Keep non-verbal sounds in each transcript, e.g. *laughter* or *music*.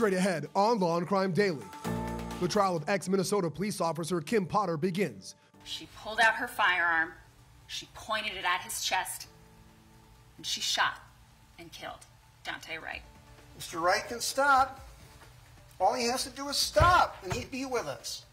Straight ahead on Law and Crime Daily. The trial of ex Minnesota police officer Kim Potter begins. She pulled out her firearm, she pointed it at his chest, and she shot and killed Daunte Wright. Mr. Wright can stop. All he has to do is stop, and he'd be with us.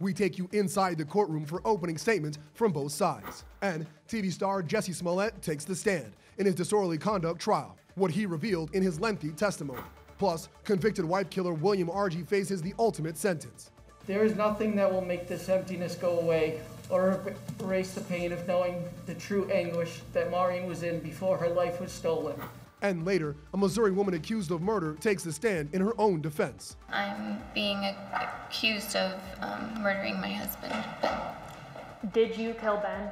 We take you inside the courtroom for opening statements from both sides. And TV star Jussie Smollett takes the stand in his disorderly conduct trial, what he revealed in his lengthy testimony. Plus, convicted wife killer William Argie faces the ultimate sentence. There is nothing that will make this emptiness go away or erase the pain of knowing the true anguish that Maureen was in before her life was stolen. And later, a Missouri woman accused of murder takes the stand in her own defense. I'm being accused of um, murdering my husband. Did you kill Ben?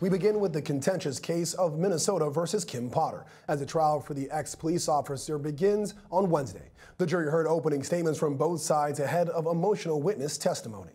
We begin with the contentious case of Minnesota versus Kim Potter, as the trial for the ex police officer begins on Wednesday. The jury heard opening statements from both sides ahead of emotional witness testimony.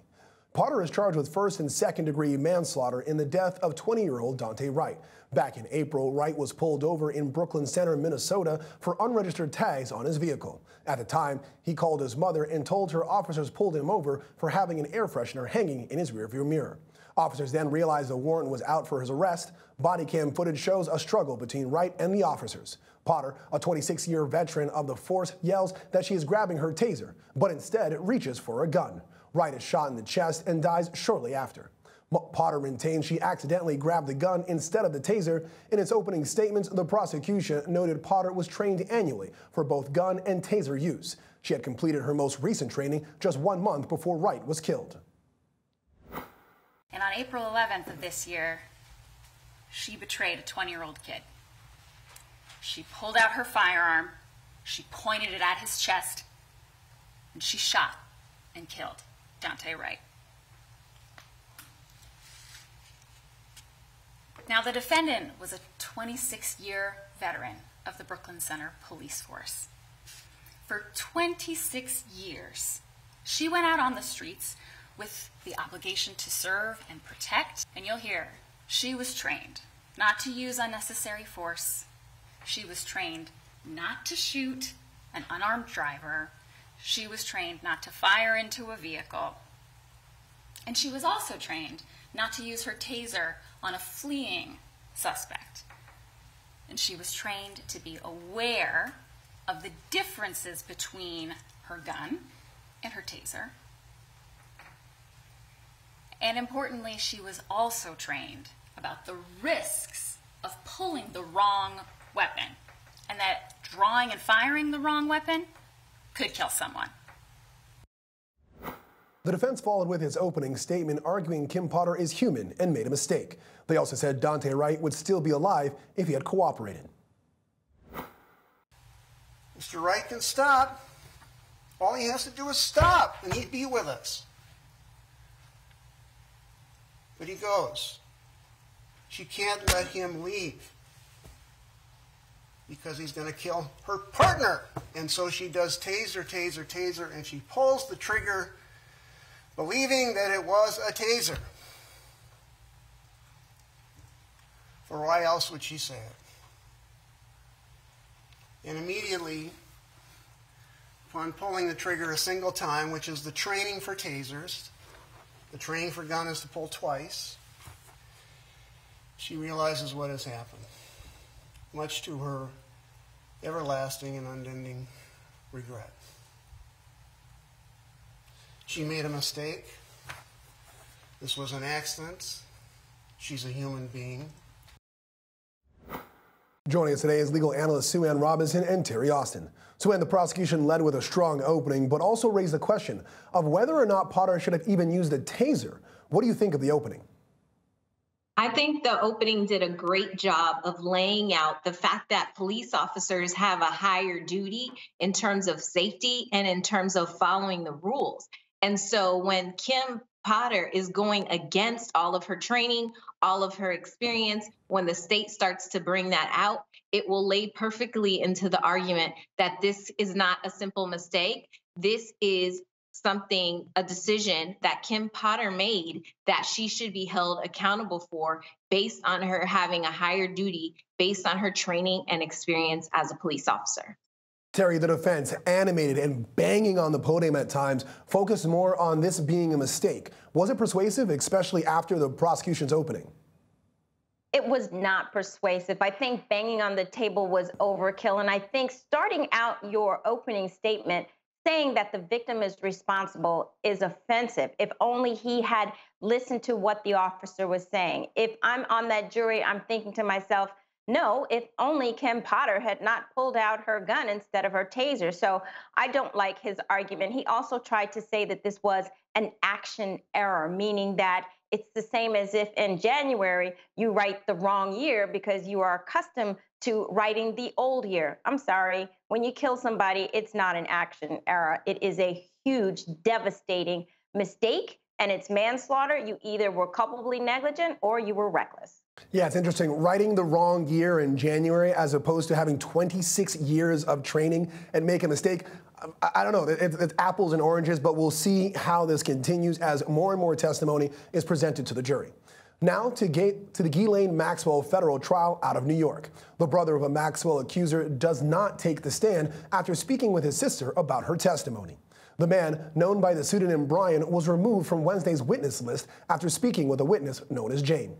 Potter is charged with first and second degree manslaughter in the death of 20 year old Daunte Wright. Back in April, Wright was pulled over in Brooklyn Center, Minnesota for unregistered tags on his vehicle. At the time, he called his mother and told her officers pulled him over for having an air freshener hanging in his rearview mirror. Officers then realized the warrant was out for his arrest. Body cam footage shows a struggle between Wright and the officers. Potter, a 26 year veteran of the force, yells that she is grabbing her taser, but instead reaches for a gun. Wright is shot in the chest and dies shortly after. Potter maintains she accidentally grabbed the gun instead of the taser. In its opening statements, the prosecution noted Potter was trained annually for both gun and taser use. She had completed her most recent training just one month before Wright was killed. And on April 11th of this year, she betrayed a 20 year old kid. She pulled out her firearm, she pointed it at his chest, and she shot and killed Daunte Wright. Now, the defendant was a 26 year veteran of the Brooklyn Center Police Force. For 26 years, she went out on the streets with the obligation to serve and protect. And you'll hear, she was trained not to use unnecessary force. She was trained not to shoot an unarmed driver. She was trained not to fire into a vehicle. And she was also trained not to use her taser on a fleeing suspect. And she was trained to be aware of the differences between her gun and her taser and importantly, she was also trained about the risks of pulling the wrong weapon and that drawing and firing the wrong weapon could kill someone. The defense followed with his opening statement arguing Kim Potter is human and made a mistake. They also said Daunte Wright would still be alive if he had cooperated. Mr. Wright can stop. All he has to do is stop, and he'd be with us. But he goes. She can't let him leave because he's going to kill her partner. And so she does taser, taser, taser, and she pulls the trigger, believing that it was a taser. For why else would she say it? And immediately, upon pulling the trigger a single time, which is the training for tasers, the training for gun is to pull twice. She realizes what has happened, much to her everlasting and unending regret. She made a mistake. This was an accident. She's a human being. Joining us today is legal analyst Sue Ann Robinson and Terri Austin. Sue Ann, the prosecution led with a strong opening, but also raised the question of whether or not Potter should have even used a taser. What do you think of the opening? I think the opening did a great job of laying out the fact that police officers have a higher duty in terms of safety and in terms of following the rules. And so when Kim Potter is going against all of her training, all of her experience. When the state starts to bring that out, it will lay perfectly into the argument that this is not a simple mistake. This is something, a decision that Kim Potter made that she should be held accountable for based on her having a higher duty, based on her training and experience as a police officer. Terri, the defense, animated and banging on the podium at times, focused more on this being a mistake. Was it persuasive, especially after the prosecution's opening? It was not persuasive. I think banging on the table was overkill. And I think starting out your opening statement saying that the victim is responsible is offensive. If only he had listened to what the officer was saying. If I'm on that jury, I'm thinking to myself, no, if only Kim Potter had not pulled out her gun instead of her taser. So I don't like his argument. He also tried to say that this was an action error, meaning that it's the same as if in January you write the wrong year because you are accustomed to writing the old year. I'm sorry, when you kill somebody, it's not an action error. It is a huge, devastating mistake, and it's manslaughter. You either were culpably negligent or you were reckless. Yeah, it's interesting. Writing the wrong year in January as opposed to having 26 years of training and make a mistake. I, don't know. It's, apples and oranges, but we'll see how this continues as more and more testimony is presented to the jury. Now to, gate, to the Ghislaine Maxwell federal trial out of New York. The brother of a Maxwell accuser does not take the stand after speaking with his sister about her testimony. The man, known by the pseudonym Brian, was removed from Wednesday's witness list after speaking with a witness known as Jane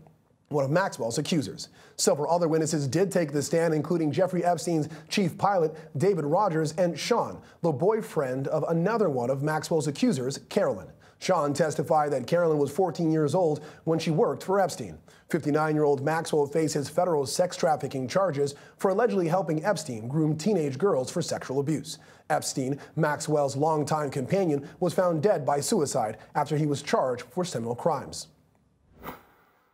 one of Maxwell's accusers. Several other witnesses did take the stand, including Jeffrey Epstein's chief pilot, David Rogers, and Sean, the boyfriend of another one of Maxwell's accusers, Carolyn. Sean testified that Carolyn was 14 years old when she worked for Epstein. 59 year old Maxwell faces federal sex trafficking charges for allegedly helping Epstein groom teenage girls for sexual abuse. Epstein, Maxwell's longtime companion, was found dead by suicide after he was charged for similar crimes.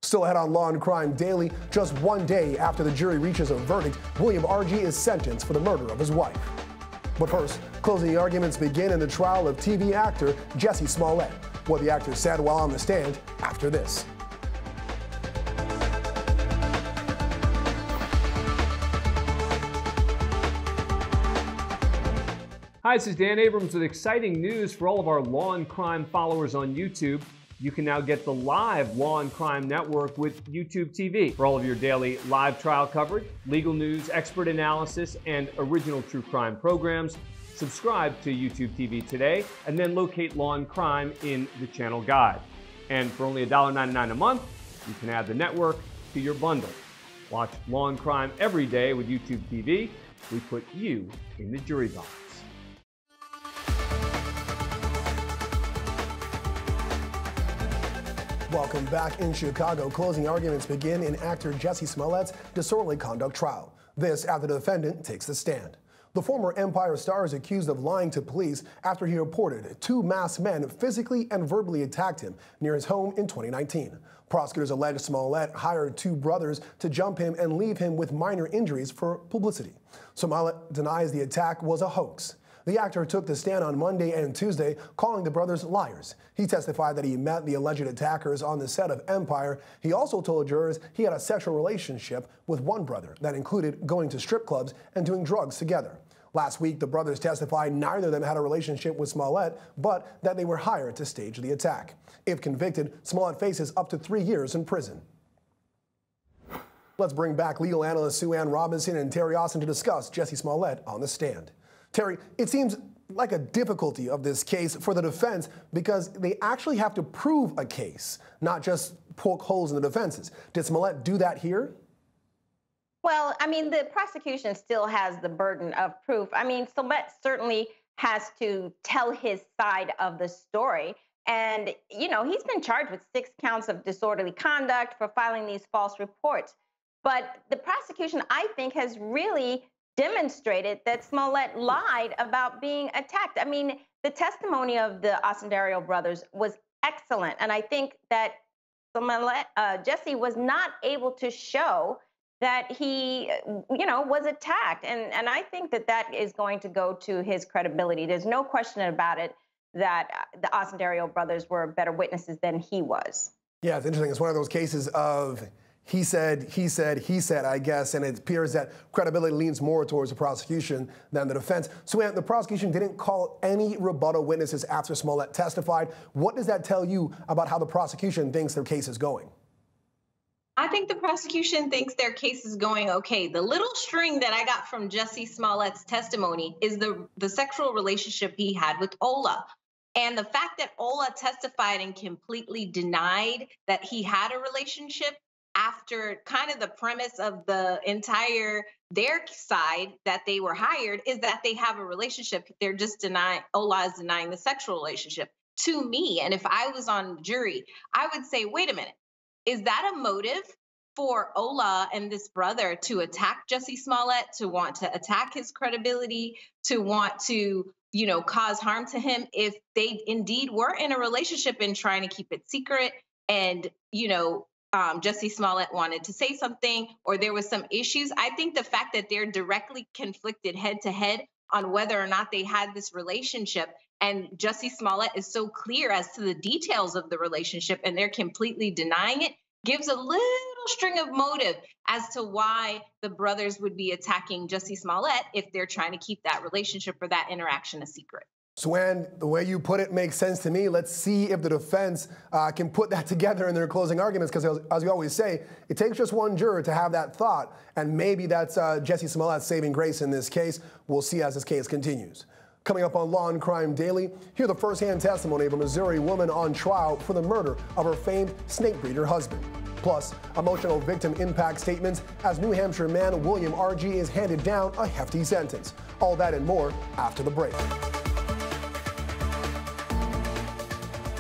Still ahead on Law and Crime Daily, just one day after the jury reaches a verdict, William Argie is sentenced for the murder of his wife. But first, closing arguments begin in the trial of TV actor Jussie Smollett. What the actor said while on the stand after this. Hi, this is Dan Abrams with exciting news for all of our law and crime followers on YouTube you can now get the live Law and Crime Network with YouTube TV for all of your daily live trial coverage, legal news, expert analysis, and original true crime programs. Subscribe to YouTube TV today and then locate Law and Crime in the channel guide. And for only $1.99 a month, you can add the network to your bundle. Watch Law and Crime every day with YouTube TV. We put you in the jury box. Welcome back in Chicago. Closing arguments begin in actor Jussie Smollett's disorderly conduct trial. This after the defendant takes the stand. The former Empire star is accused of lying to police after he reported two masked men physically and verbally attacked him near his home in 2019. Prosecutors allege Smollett hired two brothers to jump him and leave him with minor injuries for publicity. Smollett denies the attack was a hoax. The actor took the stand on Monday and Tuesday, calling the brothers liars. He testified that he met the alleged attackers on the set of Empire. He also told jurors he had a sexual relationship with one brother that included going to strip clubs and doing drugs together. Last week, the brothers testified neither of them had a relationship with Smollett, but that they were hired to stage the attack. If convicted, Smollett faces up to three years in prison. Let's bring back legal analyst Sue Ann Robinson and Terri Austin to discuss Jussie Smollett on the stand. Terri, it seems like a difficulty of this case for the defense because they actually have to prove a case, not just poke holes in the defenses. Did Smollett do that here? Well, I mean, the prosecution still has the burden of proof. I mean, Smollett certainly has to tell his side of the story. And, you know, he's been charged with six counts of disorderly conduct for filing these false reports. But the prosecution, I think, has really demonstrated that Smollett lied about being attacked. I mean, the testimony of the Osundairo brothers was excellent. And I think that Smollett, uh, Jussie was not able to show that he, you know, was attacked. And, and I think that that is going to go to his credibility. There's no question about it that uh, the Osundairo brothers were better witnesses than he was. Yeah, it's interesting. It's one of those cases of he said, he said, he said, I guess, and it appears that credibility leans more towards the prosecution than the defense. So the prosecution didn't call any rebuttal witnesses after Smollett testified. What does that tell you about how the prosecution thinks their case is going? I think the prosecution thinks their case is going okay. The little string that I got from Jussie Smollett's testimony is the the sexual relationship he had with Ola. And the fact that Ola testified and completely denied that he had a relationship after kind of the premise of the entire their side that they were hired is that they have a relationship. They're just denying Ola is denying the sexual relationship to me. And if I was on jury, I would say, wait a minute, is that a motive for Ola and this brother to attack Jussie Smollett, to want to attack his credibility, to want to, you know, cause harm to him if they indeed were in a relationship and trying to keep it secret and, you know, um, Jussie Smollett wanted to say something or there was some issues. I think the fact that they're directly conflicted head to head on whether or not they had this relationship and Jussie Smollett is so clear as to the details of the relationship and they're completely denying it gives a little string of motive as to why the brothers would be attacking Jussie Smollett if they're trying to keep that relationship or that interaction a secret. Sue Ann, the way you put it makes sense to me. Let's see if the defense uh, can put that *laughs* together in their closing arguments, because as, we always say, it takes just one juror to have that thought, and maybe that's uh, Jussie Smollett's saving grace in this case. We'll see as this case continues. Coming up on Law and Crime Daily, hear the firsthand testimony of a Missouri woman on trial for the murder of her famed snake breeder husband. Plus, emotional victim impact statements as New Hampshire man William Argie is handed down a hefty sentence. All that and more after the break.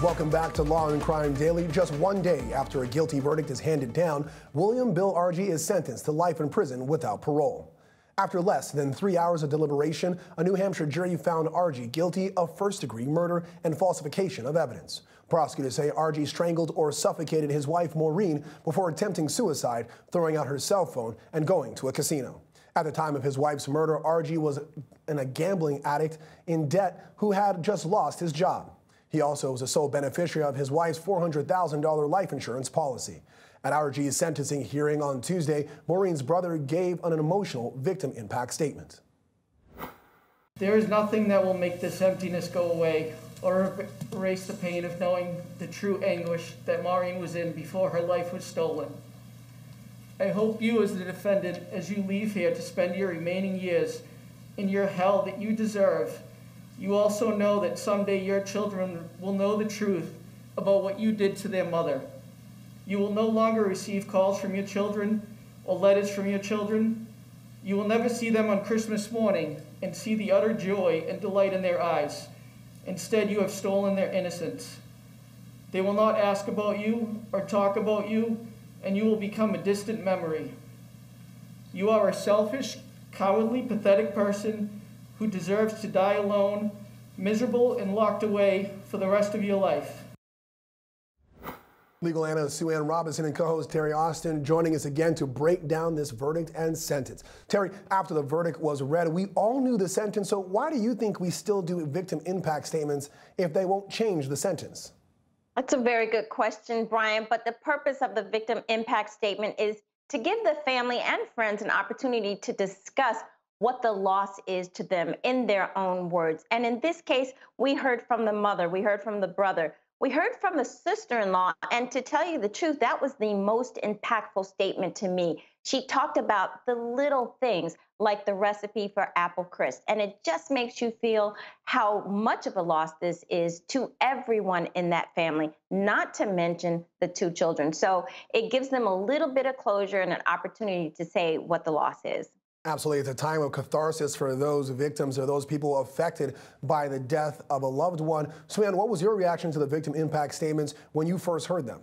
Welcome back to Law and Crime Daily. Just one day after a guilty verdict is handed down, William Bill Argie is sentenced to life in prison without parole. After less than three hours of deliberation, a New Hampshire jury found Argie guilty of first degree murder and falsification of evidence. Prosecutors say Argie strangled or suffocated his wife, Maureen, before attempting suicide, throwing out her cell phone, and going to a casino. At the time of his wife's murder, Argie was an, a gambling addict in debt who had just lost his job. He also was a sole beneficiary of his wife's $400,000 life insurance policy. At Argie's sentencing hearing on Tuesday, Maureen's brother gave an emotional victim impact statement. There is nothing that will make this emptiness go away or erase the pain of knowing the true anguish that Maureen was in before her life was stolen. I hope you, as the defendant, as you leave here to spend your remaining years in your hell that you deserve, you also know that someday your children will know the truth about what you did to their mother. You will no longer receive calls from your children or letters from your children. You will never see them on Christmas morning and see the utter joy and delight in their eyes. Instead, you have stolen their innocence. They will not ask about you or talk about you, and you will become a distant memory. You are a selfish, cowardly, pathetic person who deserves to die alone, miserable and locked away for the rest of your life. Legal analyst Sue Ann Robinson and co-host Terri Austin joining us again to break down this verdict and sentence. Terri, after the verdict was read, we all knew the sentence, so why do you think we still do victim impact statements if they won't change the sentence? That's a very good question, Brian, but the purpose of the victim impact statement is to give the family and friends an opportunity to discuss what the loss is to them in their own words. And in this case, we heard from the mother, we heard from the brother, we heard from the sister in law. And to tell you the truth, that was the most impactful statement to me. She talked about the little things like the recipe for apple crisp. And it just makes you feel how much of a loss this is to everyone in that family, not to mention the two children. So it gives them a little bit of closure and an opportunity to say what the loss is. Absolutely. It's a time of catharsis for those victims or those people affected by the death of a loved one. Sue Ann, what was your reaction to the victim impact statements when you first heard them?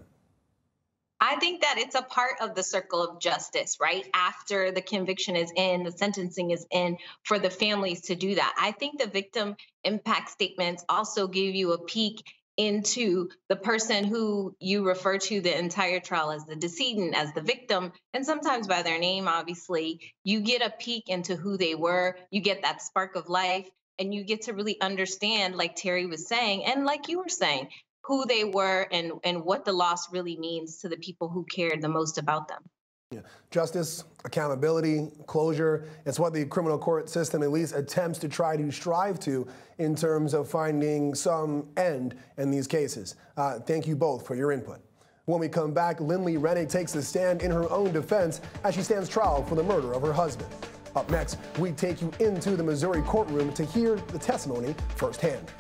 I think that it's a part of the circle of justice, right? After the conviction is in, the sentencing is in, for the families to do that. I think the victim impact statements also give you a peek into the person who you refer to the entire trial as the decedent, as the victim, and sometimes by their name, obviously, you get a peek into who they were. You get that spark of life, and you get to really understand, like Terri was saying, and like you were saying, who they were and, and what the loss really means to the people who cared the most about them. Yeah. Justice, accountability, closure. It's what the criminal court system at least attempts to try to strive to in terms of finding some end in these cases. Uh, thank you both for your input. When we come back, Lynlee Renick takes a stand in her own defense as she stands trial for the murder of her husband. Up next, we take you into the Missouri courtroom to hear the testimony firsthand.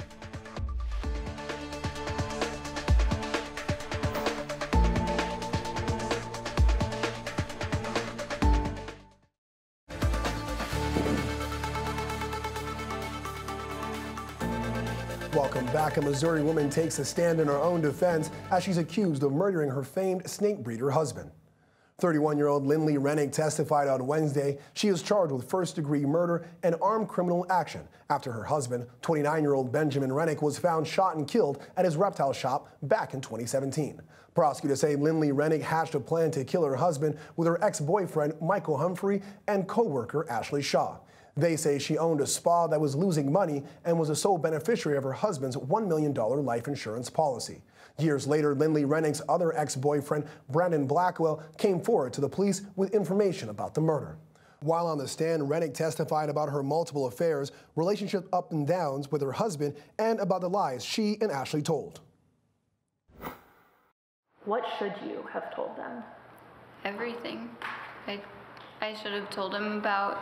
Back. A Missouri woman takes a stand in her own defense as she's accused of murdering her famed snake breeder husband. 31 year old Lynlee Renick testified on Wednesday. She is charged with first degree murder and armed criminal action after her husband, 29 year old Benjamin Renick, was found shot and killed at his reptile shop back in 2017. Prosecutors say Lynlee Renick hatched a plan to kill her husband with her ex boyfriend, Michael Humphrey, and co worker, Ashley Shaw. They say she owned a spa that was losing money and was a sole beneficiary of her husband's $1 million life insurance policy. Years later, Lynlee Renick's other ex boyfriend, Brandon Blackwell, came forward to the police with information about the murder. While on the stand, Renick testified about her multiple affairs, relationship up and downs with her husband, and about the lies she and Ashley told. What should you have told them? Everything. I, I should have told him about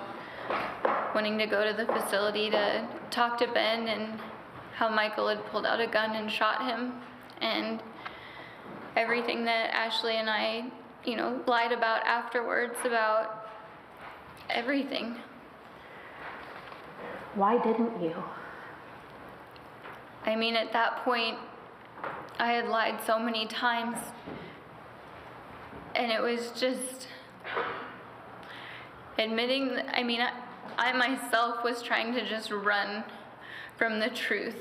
wanting to go to the facility to talk to Ben and how Michael had pulled out a gun and shot him and everything that Ashley and I, you know, lied about afterwards about everything. Why didn't you? I mean, at that point, I had lied so many times. And it was just admitting, I mean, I, I myself was trying to just run from the truth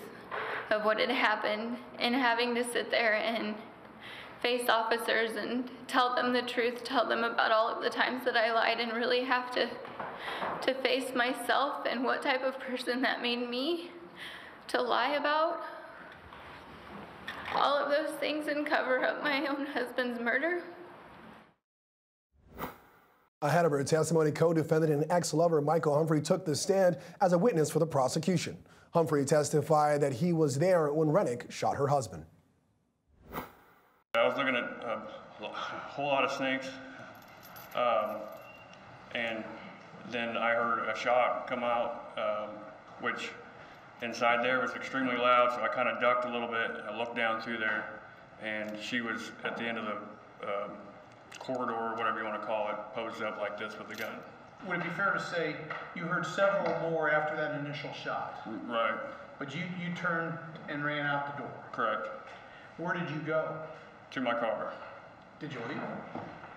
of what had happened and having to sit there and face officers and tell them the truth, tell them about all of the times that I lied and really have to to face myself and what type of person that made me to lie about all of those things and cover up my own husband's murder. Ahead of her testimony, co-defendant and ex-lover Michael Humphrey took the stand as a witness for the prosecution. Humphrey testified that he was there when Renick shot her husband. I was looking at a whole lot of snakes, um, and then I heard a shot come out, um, which inside there was extremely loud, so I kind of ducked a little bit. I looked down through there, and she was at the end of the um, corridor, whatever you want to call it, posed up like this with a gun. Would it be fair to say you heard several more after that initial shot? Right. But you, you turned and ran out the door? Correct. Where did you go? To my car. Did you leave?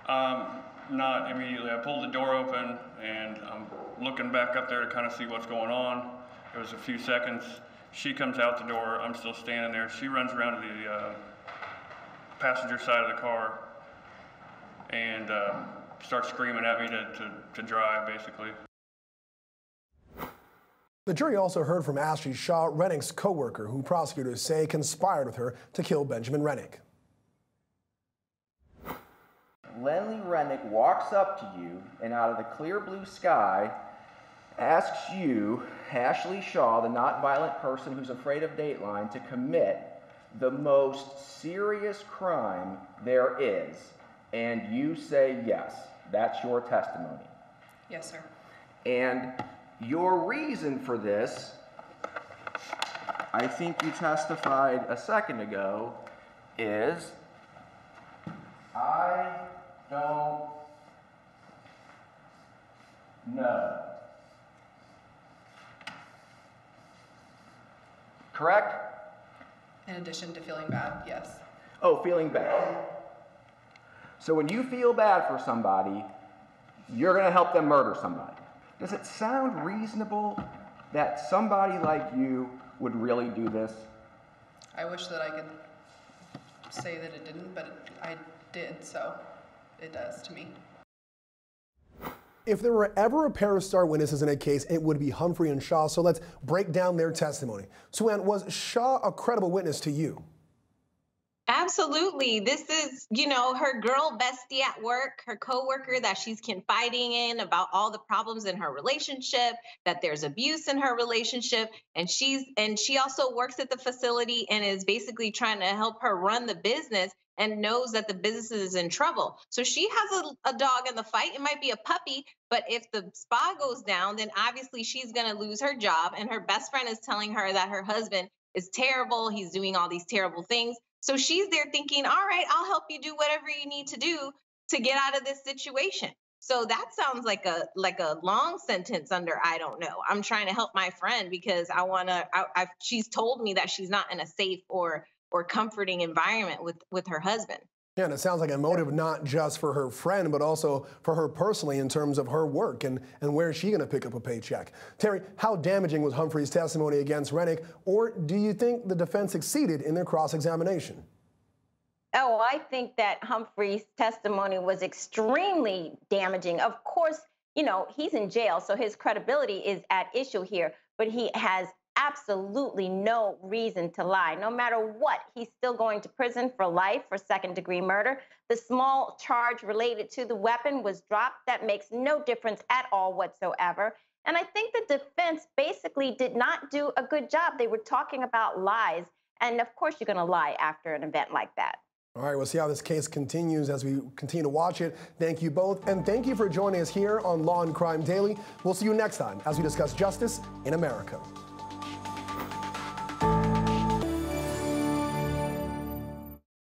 Um, not immediately. I pulled the door open and I'm looking back up there to kind of see what's going on. It was a few seconds. She comes out the door. I'm still standing there. She runs around to the uh, passenger side of the car and uh, starts screaming at me to, to, to drive, basically. The jury also heard from Ashley Shaw, Renick's co-worker, who prosecutors say conspired with her to kill Benjamin Renick. Lynlee Renick walks up to you and out of the clear blue sky asks you, Ashley Shaw, the not violent person who's afraid of Dateline, to commit the most serious crime there is. And you say yes. That's your testimony. Yes, sir. And your reason for this, I think you testified a second ago, is I don't know. Correct? In addition to feeling bad, yes. Oh, feeling bad. So when you feel bad for somebody, you're going to help them murder somebody. Does it sound reasonable that somebody like you would really do this? I wish that I could say that it didn't, but I did, so it does to me. If there were ever a pair of star witnesses in a case, it would be Humphrey and Shaw. So let's break down their testimony. Sue Ann, was Shaw a credible witness to you? Absolutely. This is, you know, her girl bestie at work, her coworker that she's confiding in about all the problems in her relationship, that there's abuse in her relationship, and she's and she also works at the facility and is basically trying to help her run the business and knows that the business is in trouble. So she has a, a dog in the fight. It might be a puppy, but if the spa goes down, then obviously she's going to lose her job and her best friend is telling her that her husband is terrible, he's doing all these terrible things. So she's there thinking, all right, I'll help you do whatever you need to do to get out of this situation. So that sounds like a like a long sentence under I don't know. I'm trying to help my friend because I want to. I, I, she's told me that she's not in a safe or or comforting environment with with her husband. Yeah, and it sounds like a motive not just for her friend, but also for her personally in terms of her work and, and where is she going to pick up a paycheck. Terri, how damaging was Humphrey's testimony against Renick, or do you think the defense succeeded in their cross examination? Oh, I think that Humphrey's testimony was extremely damaging. Of course, you know, he's in jail, so his credibility is at issue here, but he has absolutely no reason to lie. No matter what, he's still going to prison for life for second degree murder. The small charge related to the weapon was dropped. That makes no difference at all whatsoever. And I think the defense basically did not do a good job. They were talking about lies. And of course, you're going to lie after an event like that. All right, we'll see how this case continues as we continue to watch it. Thank you both, and thank you for joining us here on Law and Crime Daily. We'll see you next time as we discuss justice in America.